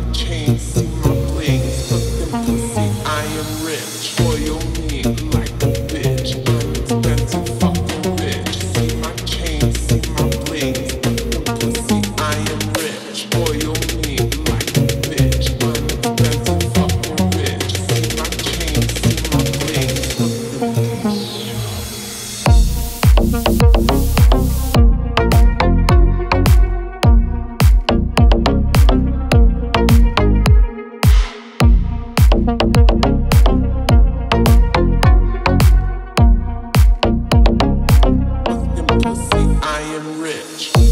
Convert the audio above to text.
my chains, see my pussy, I am rich, oil me like a bitch, I'm expensive, bitch, see my see my pussy, I am rich, oil me like a bitch, I'm expensive, bitch, see my see my fuck the bitch. I am rich.